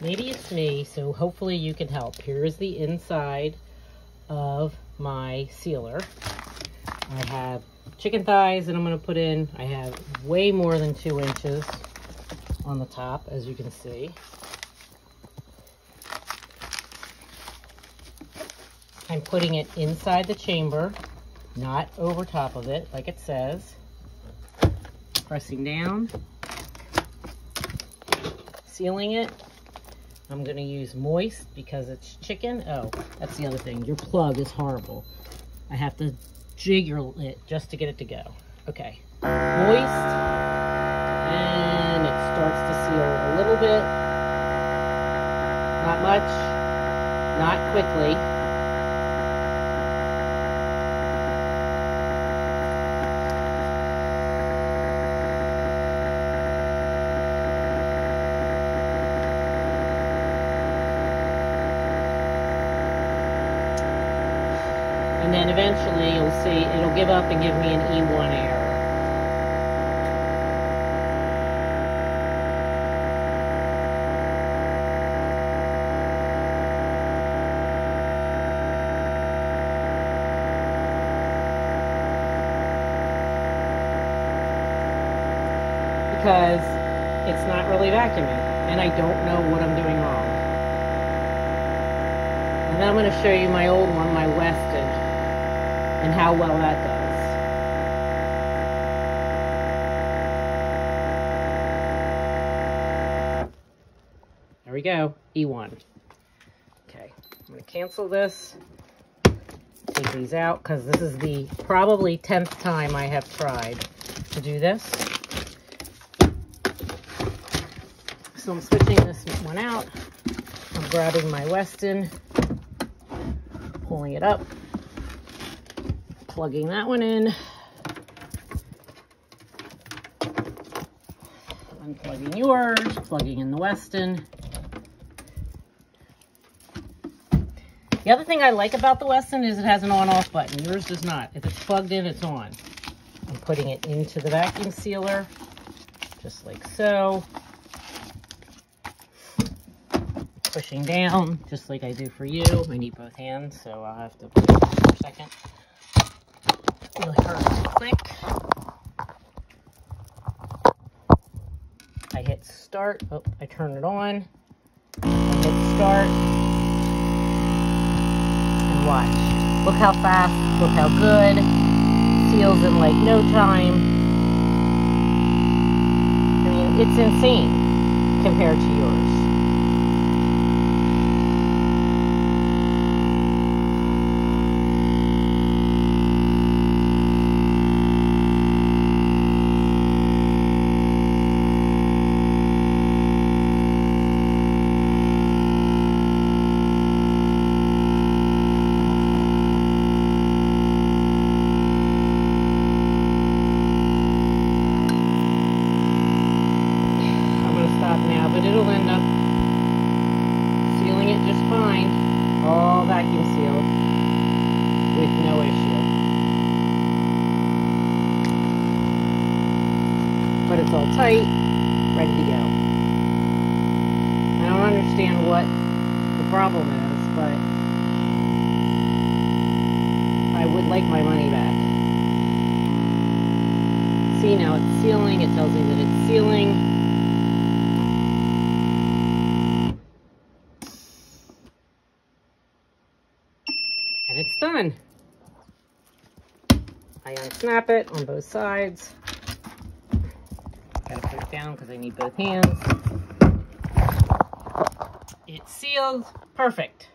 maybe it's me, so hopefully you can help. Here's the inside of my sealer. I have chicken thighs that I'm going to put in. I have way more than two inches on the top, as you can see. I'm putting it inside the chamber, not over top of it, like it says. Pressing down, sealing it. I'm gonna use moist because it's chicken. Oh, that's the other thing. Your plug is horrible. I have to jiggle it just to get it to go. Okay, moist, and it starts to seal a little bit. Not much, not quickly. And then eventually you'll see it'll give up and give me an E1 error. Because it's not really vacuuming and I don't know what I'm doing wrong. And then I'm going to show you my old one, my Weston, and how well that does. There we go, E1. Okay, I'm to cancel this, take these out, because this is the probably 10th time I have tried to do this. So I'm switching this one out. I'm grabbing my Weston, pulling it up, plugging that one in, unplugging yours, plugging in the Weston. The other thing I like about the Weston is it has an on-off button. Yours does not. If it's plugged in, it's on. I'm putting it into the vacuum sealer, just like so. Pushing down, just like I do for you. I need both hands, so I'll have to push for a second. Quick. I hit start. Oh, I turn it on. I hit start And watch. Look how fast, look how good. Seals in like no time. I mean, it's insane compared to yours. Just fine. All vacuum sealed with no issue. But it's all tight, ready to go. I don't understand what the problem is, but I would like my money back. See now it's sealing, it tells me that it's sealing. It's done. I unsnap it on both sides. Gotta put it down because I need both hands. It's sealed. Perfect.